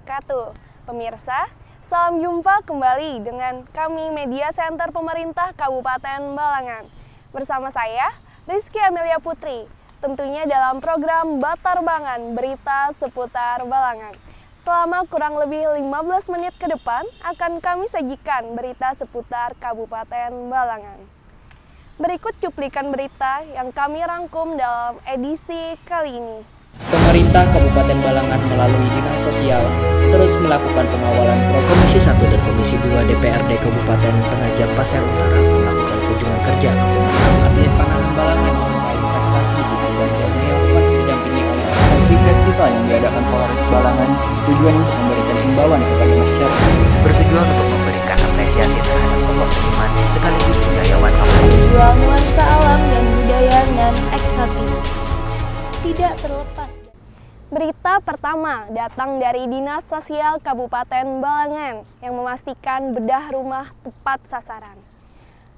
wabarakatuh. Pemirsa, salam jumpa kembali dengan kami Media Center Pemerintah Kabupaten Balangan. Bersama saya, Rizky Amelia Putri, tentunya dalam program Batarbangan Berita Seputar Balangan. Selama kurang lebih 15 menit ke depan akan kami sajikan berita seputar Kabupaten Balangan. Berikut cuplikan berita yang kami rangkum dalam edisi kali ini. Pemerintah Kabupaten Balangan melalui Dinas Sosial terus melakukan pengawalan pro Komisi 1 dan Komisi 2 DPRD Kabupaten Penajam Pasir Utara melakukan kunjungan kerja ke atlet panganan Balangan meraih prestasi di ajang Borneo yang didampingi oleh di festival yang diadakan Polres Balangan tujuan untuk memberikan himbauan kepada masyarakat bertujuan untuk memberikan apresiasi terhadap tokoh seniman sekaligus budayawan lokal. Jual nuansa alam dan budaya dan eksotis. Tidak terlepas Berita pertama datang dari Dinas Sosial Kabupaten Balangan yang memastikan bedah rumah tepat sasaran.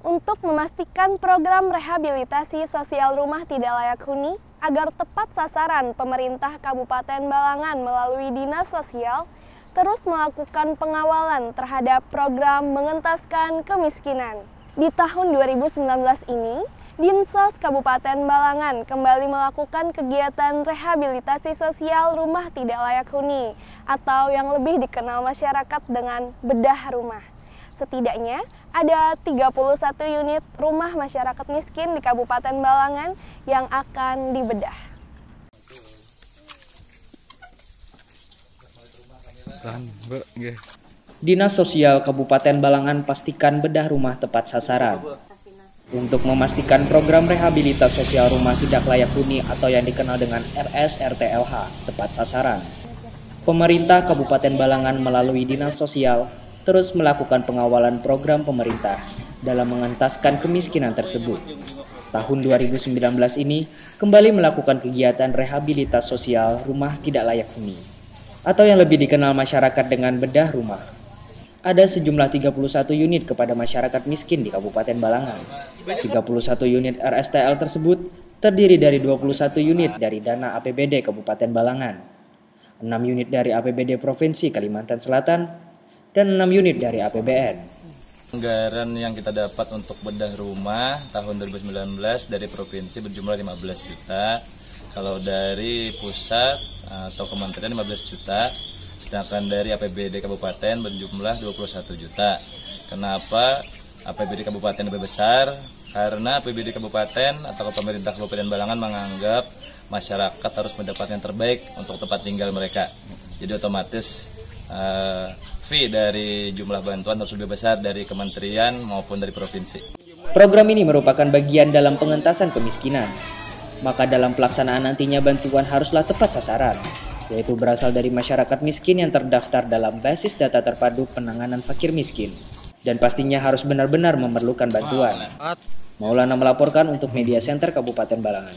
Untuk memastikan program rehabilitasi sosial rumah tidak layak huni agar tepat sasaran, pemerintah Kabupaten Balangan melalui Dinas Sosial terus melakukan pengawalan terhadap program mengentaskan kemiskinan. Di tahun 2019 ini, Dinsos Kabupaten Balangan kembali melakukan kegiatan rehabilitasi sosial rumah tidak layak huni atau yang lebih dikenal masyarakat dengan bedah rumah. Setidaknya ada 31 unit rumah masyarakat miskin di Kabupaten Balangan yang akan dibedah. Dinas Sosial Kabupaten Balangan pastikan bedah rumah tepat sasaran untuk memastikan program rehabilitas sosial rumah tidak layak huni atau yang dikenal dengan RSRTLH tepat sasaran. Pemerintah Kabupaten Balangan melalui Dinas Sosial terus melakukan pengawalan program pemerintah dalam mengentaskan kemiskinan tersebut. Tahun 2019 ini kembali melakukan kegiatan rehabilitas sosial rumah tidak layak huni atau yang lebih dikenal masyarakat dengan bedah rumah ada sejumlah 31 unit kepada masyarakat miskin di Kabupaten Balangan. 31 unit RSTL tersebut terdiri dari 21 unit dari dana APBD Kabupaten Balangan, 6 unit dari APBD Provinsi Kalimantan Selatan, dan 6 unit dari APBN. Anggaran yang kita dapat untuk bedah rumah tahun 2019 dari provinsi berjumlah 15 juta. Kalau dari pusat atau kementerian 15 juta, sedangkan dari APBD Kabupaten berjumlah 21 juta. Kenapa APBD Kabupaten lebih besar? Karena APBD Kabupaten atau pemerintah Kabupaten Balangan menganggap masyarakat harus mendapatkan terbaik untuk tempat tinggal mereka. Jadi otomatis uh, fee dari jumlah bantuan harus lebih besar dari kementerian maupun dari provinsi. Program ini merupakan bagian dalam pengentasan kemiskinan. Maka dalam pelaksanaan nantinya bantuan haruslah tepat sasaran yaitu berasal dari masyarakat miskin yang terdaftar dalam basis data terpadu penanganan fakir miskin dan pastinya harus benar-benar memerlukan bantuan. Maulana melaporkan untuk Media Center Kabupaten Balangan.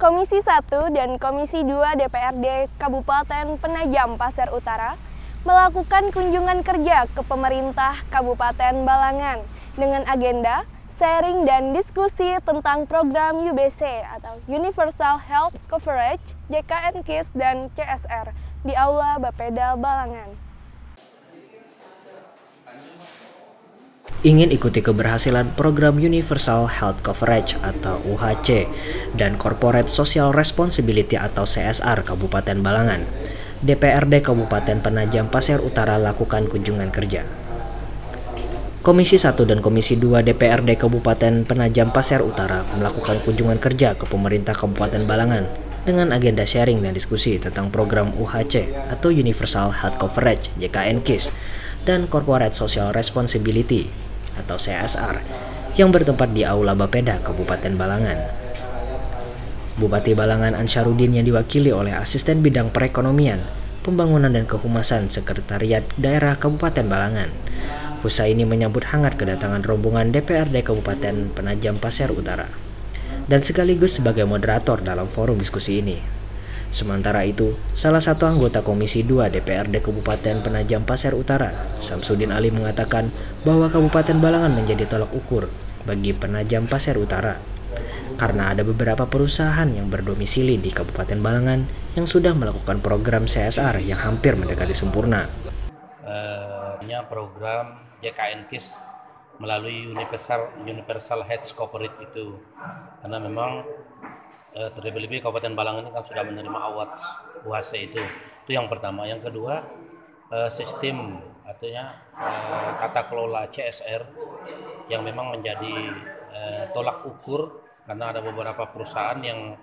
Komisi 1 dan Komisi 2 DPRD Kabupaten Penajam Pasir Utara melakukan kunjungan kerja ke pemerintah Kabupaten Balangan dengan agenda sharing dan diskusi tentang program UBC atau Universal Health Coverage, JKN KIS dan CSR di Aula Bapeda Balangan. Ingin ikuti keberhasilan program Universal Health Coverage atau UHC dan Corporate Social Responsibility atau CSR Kabupaten Balangan, DPRD Kabupaten Penajam Pasir Utara lakukan kunjungan kerja. Komisi 1 dan Komisi 2 DPRD Kabupaten Penajam Pasir Utara melakukan kunjungan kerja ke pemerintah Kabupaten Balangan dengan agenda sharing dan diskusi tentang program UHC atau Universal Health Coverage JKN KIS dan Corporate Social Responsibility atau CSR yang bertempat di Aula Bapeda Kabupaten Balangan. Bupati Balangan Ansarudin yang diwakili oleh Asisten Bidang Perekonomian, Pembangunan dan Kehumasan Sekretariat Daerah Kabupaten Balangan Usai ini menyambut hangat kedatangan rombongan DPRD Kabupaten Penajam Pasir Utara dan sekaligus sebagai moderator dalam forum diskusi ini. Sementara itu, salah satu anggota Komisi 2 DPRD Kabupaten Penajam Pasir Utara, Samsudin Ali mengatakan bahwa Kabupaten Balangan menjadi tolak ukur bagi Penajam Pasir Utara. karena ada beberapa perusahaan yang berdomisili di Kabupaten Balangan yang sudah melakukan program CSR yang hampir mendekati sempurna. Uh, program JKN KIS melalui Universal Universal Health Corporate itu. Karena memang uh, terlebih-lebih Kabupaten Balangan ini kan sudah menerima awards UHC itu. Itu yang pertama. Yang kedua uh, sistem artinya uh, tata kelola CSR yang memang menjadi uh, tolak ukur karena ada beberapa perusahaan yang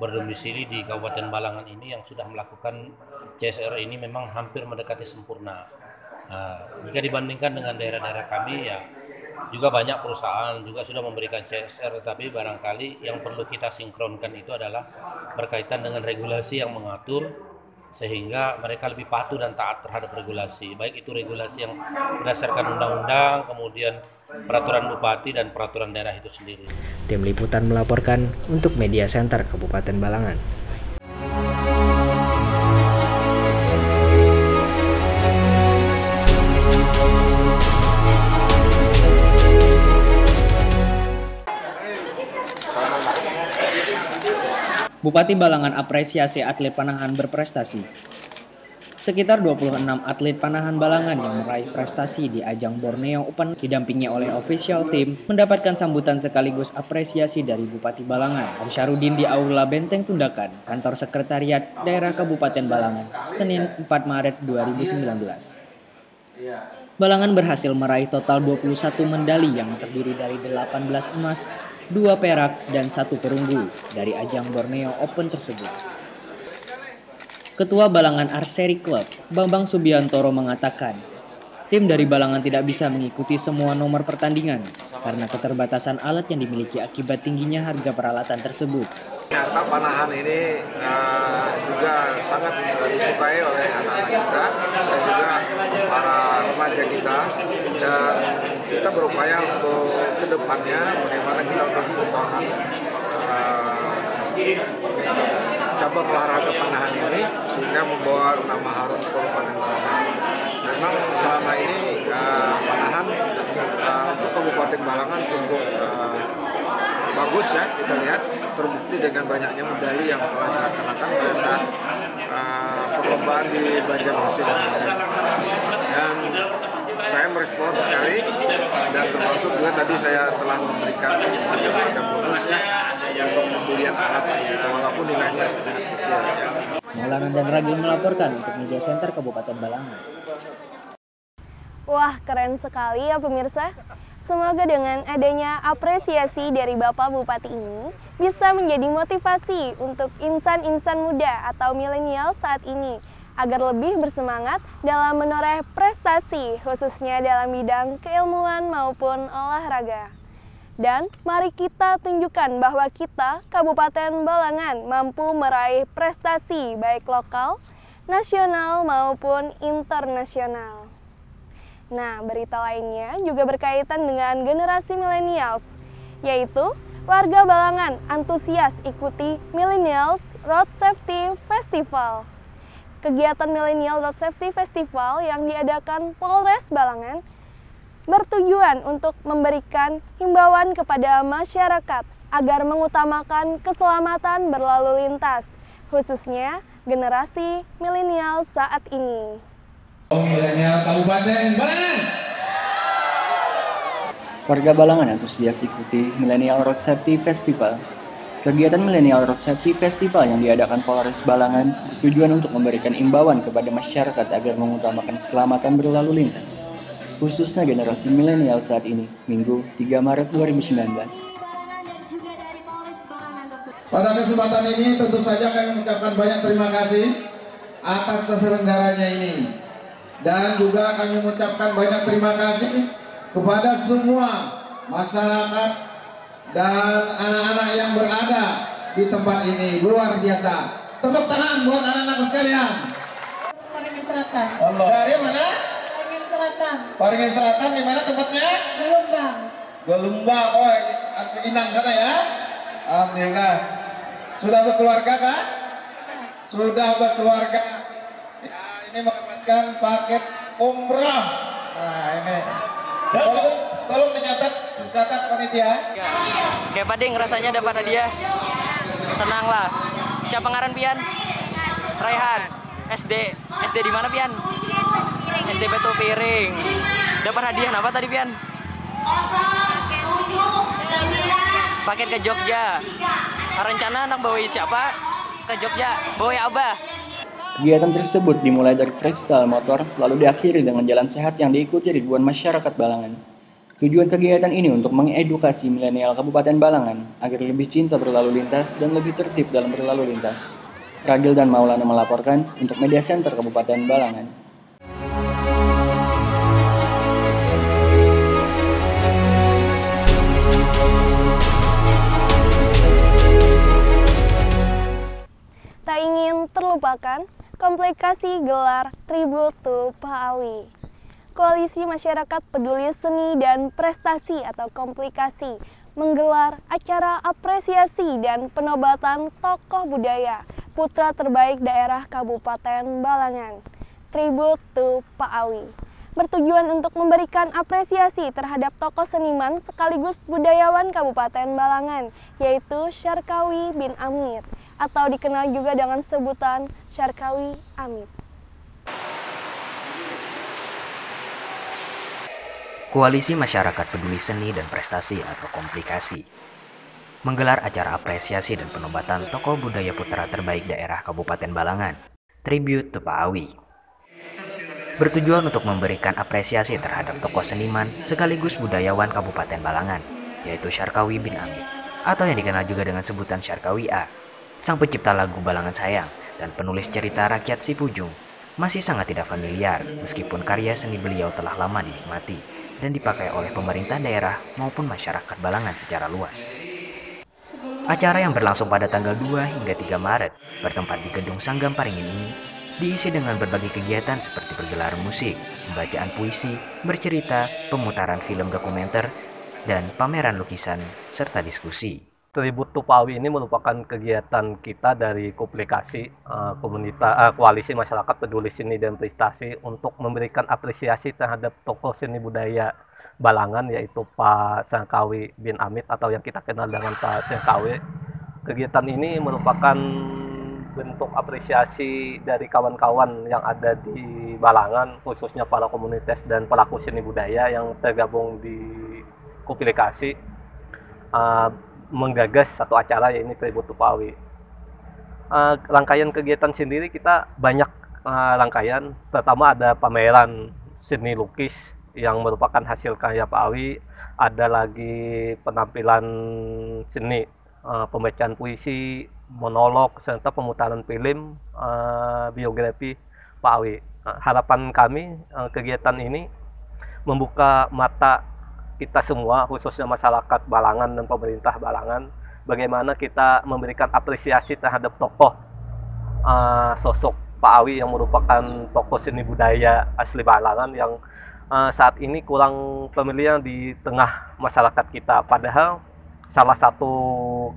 berdomisili di Kabupaten Balangan ini yang sudah melakukan CSR ini memang hampir mendekati sempurna. Nah, jika dibandingkan dengan daerah-daerah kami ya juga banyak perusahaan juga sudah memberikan CSR tapi barangkali yang perlu kita sinkronkan itu adalah berkaitan dengan regulasi yang mengatur sehingga mereka lebih patuh dan taat terhadap regulasi baik itu regulasi yang berdasarkan undang-undang kemudian peraturan bupati dan peraturan daerah itu sendiri. Tim liputan melaporkan untuk Media Center Kabupaten Balangan. Bupati Balangan apresiasi atlet panahan berprestasi. Sekitar 26 atlet panahan Balangan yang meraih prestasi di ajang Borneo Open didampingi oleh official team mendapatkan sambutan sekaligus apresiasi dari Bupati Balangan Syarudin di Aula Benteng Tundakan, kantor sekretariat daerah Kabupaten Balangan, Senin 4 Maret 2019. Balangan berhasil meraih total 21 medali yang terdiri dari 18 emas, dua perak, dan satu perunggu dari ajang Borneo Open tersebut. Ketua Balangan Archery Club, Bambang Subiantoro mengatakan, tim dari Balangan tidak bisa mengikuti semua nomor pertandingan karena keterbatasan alat yang dimiliki akibat tingginya harga peralatan tersebut. Ternyata panahan ini uh, juga sangat disukai oleh anak-anak kita dan juga para remaja kita dan kita berupaya untuk ke depannya bagaimana kita untuk mengembangkan uh, cabang olahraga panahan ini sehingga membawa nama harum Kabupaten Balangan. Memang selama ini uh, panahan uh, untuk Kabupaten Balangan cukup uh, bagus ya kita lihat terbukti dengan banyaknya medali yang telah dilaksanakan pada saat uh, perlombaan di Banjarmasin. Dan saya merespon sekali dan termasuk juga tadi saya telah memberikan semacam ada bonusnya untuk pembelian alat itu walaupun nilainya sangat kecil ya. Maulana dan Ragil melaporkan untuk Media Center Kabupaten Balangan. Wah, keren sekali ya pemirsa. Semoga dengan adanya apresiasi dari Bapak Bupati ini bisa menjadi motivasi untuk insan-insan muda atau milenial saat ini agar lebih bersemangat dalam menoreh prestasi khususnya dalam bidang keilmuan maupun olahraga. Dan mari kita tunjukkan bahwa kita, Kabupaten Balangan, mampu meraih prestasi baik lokal, nasional maupun internasional. Nah, berita lainnya juga berkaitan dengan generasi millennials, yaitu warga Balangan antusias ikuti Millennials Road Safety Festival. Kegiatan Millennial Road Safety Festival yang diadakan Polres Balangan bertujuan untuk memberikan himbauan kepada masyarakat agar mengutamakan keselamatan berlalu lintas, khususnya generasi milenial saat ini. Milenial Kabupaten Balangan. Warga Balangan antusias ikuti Millennial Road Safety Festival. Kegiatan Millennial Road Safety Festival yang diadakan Polres Balangan bertujuan untuk memberikan imbauan kepada masyarakat agar mengutamakan keselamatan berlalu lintas, khususnya generasi milenial saat ini, Minggu 3 Maret 2019. Pada kesempatan ini tentu saja kami mengucapkan banyak terima kasih atas terselenggaranya ini dan juga kami mengucapkan banyak terima kasih kepada semua masyarakat dan anak-anak yang berada di tempat ini luar biasa. Tepuk tangan buat anak-anak sekalian. Paringan Selatan. Allah. dari mana? Paringan Selatan. Paringan Selatan di mana tempatnya? Gelombang. Gelombang. Oh Inang sana ya. Alhamdulillah sudah berkeluarga kah? sudah. Berkeluarga. Ya ini mendapatkan paket umrah. Nah ini, tolong dicatat Catat panitia. Kayak Pak Ding rasanya dapat hadiah. Senang lah. Siapa ngaran Pian? Raihan. SD SD di mana Pian? SD Betul Piring. Dapat hadiah apa tadi Pian? Paket ke Jogja. Rencana anak bawa siapa? Ke Jogja. Bawa Abah. Kegiatan tersebut dimulai dari freestyle motor, lalu diakhiri dengan jalan sehat yang diikuti ribuan masyarakat Balangan. Tujuan kegiatan ini untuk mengedukasi milenial Kabupaten Balangan agar lebih cinta berlalu lintas dan lebih tertib dalam berlalu lintas. Ragil dan Maulana melaporkan untuk Media Center Kabupaten Balangan. Tak ingin terlupakan komplikasi gelar Tribute to Pahawi. Koalisi Masyarakat Peduli Seni dan Prestasi atau komplikasi menggelar acara apresiasi dan penobatan tokoh budaya putra terbaik daerah Kabupaten Balangan. Tribute to Pahawi bertujuan untuk memberikan apresiasi terhadap tokoh seniman sekaligus budayawan Kabupaten Balangan, yaitu Syarkawi bin Amir atau dikenal juga dengan sebutan Syarkawi Amit. Koalisi Masyarakat Peduli Seni dan Prestasi atau Komplikasi menggelar acara apresiasi dan penobatan tokoh budaya putra terbaik daerah Kabupaten Balangan, Tribute to. Bertujuan untuk memberikan apresiasi terhadap tokoh seniman sekaligus budayawan Kabupaten Balangan, yaitu Syarkawi bin Amit, atau yang dikenal juga dengan sebutan Syarkawi A, sang pencipta lagu Balangan Sayang dan penulis cerita rakyat si Pujung, masih sangat tidak familiar meskipun karya seni beliau telah lama dinikmati dan dipakai oleh pemerintah daerah maupun masyarakat Balangan secara luas. Acara yang berlangsung pada tanggal 2 hingga 3 Maret bertempat di Gedung Sanggam Paringin ini diisi dengan berbagai kegiatan seperti pergelaran musik, pembacaan puisi, bercerita, pemutaran film dokumenter, dan pameran lukisan serta diskusi. Tribut Tupawi ini merupakan kegiatan kita dari komplikasi uh, komunitas uh, koalisi masyarakat peduli seni dan prestasi untuk memberikan apresiasi terhadap tokoh seni budaya Balangan yaitu Pak Sengkawi bin Amit atau yang kita kenal dengan Pak Sengkawi. Kegiatan ini merupakan bentuk apresiasi dari kawan-kawan yang ada di Balangan khususnya para komunitas dan pelaku seni budaya yang tergabung di komplikasi. Uh, menggagas satu acara yaitu Tribut Tupawi. Uh, rangkaian kegiatan sendiri kita banyak uh, rangkaian. Pertama ada pameran seni lukis yang merupakan hasil karya Pak Awi. Ada lagi penampilan seni, uh, pembacaan puisi, monolog, serta pemutaran film uh, biografi Pak Awi. Uh, harapan kami uh, kegiatan ini membuka mata kita semua khususnya masyarakat Balangan dan pemerintah Balangan bagaimana kita memberikan apresiasi terhadap tokoh uh, sosok Pak Awi yang merupakan tokoh seni budaya asli Balangan yang uh, saat ini kurang familiar di tengah masyarakat kita. Padahal salah satu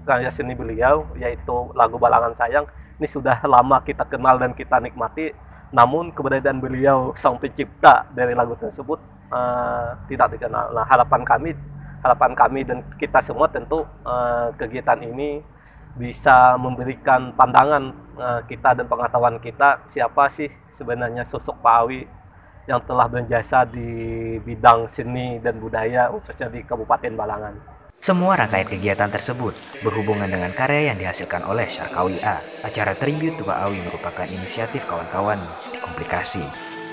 karya seni beliau yaitu lagu Balangan Sayang ini sudah lama kita kenal dan kita nikmati namun keberadaan beliau sang pencipta dari lagu tersebut uh, tidak dikenal. Nah, harapan kami, harapan kami dan kita semua tentu uh, kegiatan ini bisa memberikan pandangan uh, kita dan pengetahuan kita siapa sih sebenarnya sosok Pak Awi yang telah berjasa di bidang seni dan budaya khususnya di Kabupaten Balangan. Semua rangkaian kegiatan tersebut berhubungan dengan karya yang dihasilkan oleh Syarkawi A. Acara tribute to Awi merupakan inisiatif kawan-kawan di komplikasi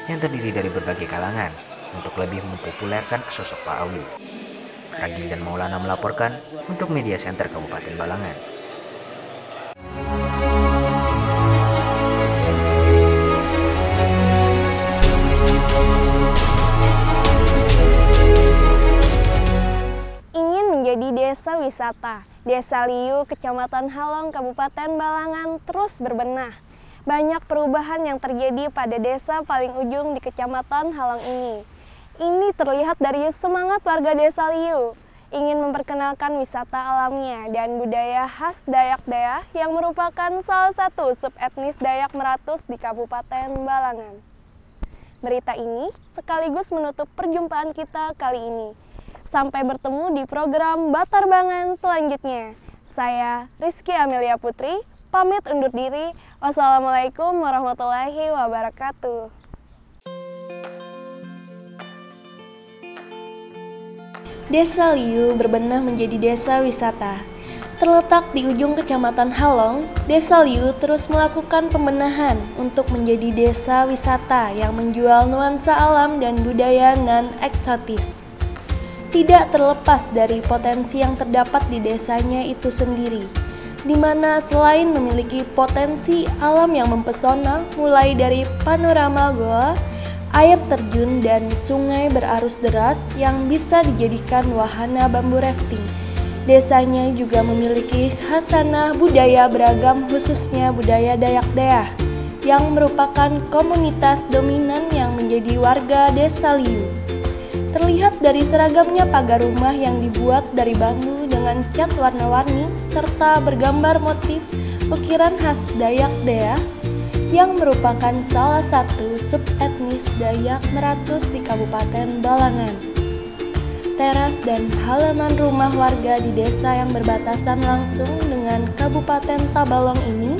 yang terdiri dari berbagai kalangan, untuk lebih mempopulerkan sosok Pak Awi. Ragil dan Maulana melaporkan untuk Media Center Kabupaten Balangan. Wisata, Desa Liu, Kecamatan Halong, Kabupaten Balangan terus berbenah banyak perubahan yang terjadi pada desa paling ujung di Kecamatan Halang ini. Ini terlihat dari semangat warga desa Liu ingin memperkenalkan wisata alamnya dan budaya khas Dayak Dayak yang merupakan salah satu subetnis Dayak Meratus di Kabupaten Balangan. Berita ini sekaligus menutup perjumpaan kita kali ini. Sampai bertemu di program Batarbangan selanjutnya. Saya Rizky Amelia Putri, pamit undur diri. Wassalamualaikum warahmatullahi wabarakatuh. Desa Liu berbenah menjadi desa wisata. Terletak di ujung kecamatan Halong, Desa Liu terus melakukan pembenahan untuk menjadi desa wisata yang menjual nuansa alam dan budaya non eksotis. Tidak terlepas dari potensi yang terdapat di desanya itu sendiri, di mana selain memiliki potensi alam yang mempesona mulai dari panorama goa, air terjun dan sungai berarus deras yang bisa dijadikan wahana bambu rafting Desanya juga memiliki khasanah budaya beragam khususnya budaya Dayak Deah yang merupakan komunitas dominan yang menjadi warga desa Liu. Terlihat dari seragamnya pagar rumah yang dibuat dari bambu dengan cat warna-warni serta bergambar motif ukiran khas Dayak Deah yang merupakan salah satu subetnis Dayak Meratus di Kabupaten Balangan teras dan halaman rumah warga di desa yang berbatasan langsung dengan Kabupaten Tabalong ini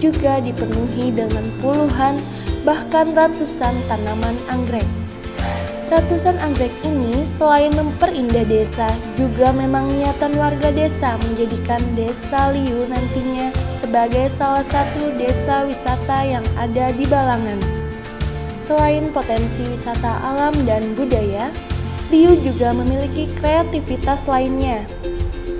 juga dipenuhi dengan puluhan bahkan ratusan tanaman anggrek. Ratusan anggrek ini selain memperindah desa, juga memang niatan warga desa menjadikan desa Liu nantinya sebagai salah satu desa wisata yang ada di Balangan. Selain potensi wisata alam dan budaya, Liu juga memiliki kreativitas lainnya,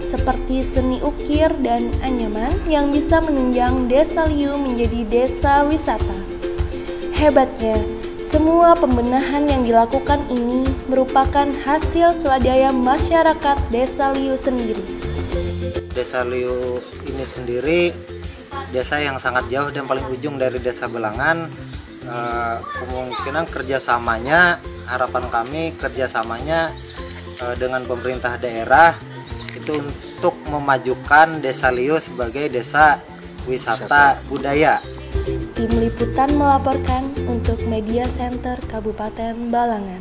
seperti seni ukir dan anyaman yang bisa menunjang desa Liu menjadi desa wisata. Hebatnya, semua pembenahan yang dilakukan ini merupakan hasil swadaya masyarakat desa Liu sendiri. Desa Liu ini sendiri desa yang sangat jauh dan paling ujung dari desa Belangan. Eh, kemungkinan kerjasamanya harapan kami kerjasamanya uh, dengan pemerintah daerah itu untuk memajukan Desa Liu sebagai desa wisata budaya. Tim Liputan melaporkan untuk Media Center Kabupaten Balangan.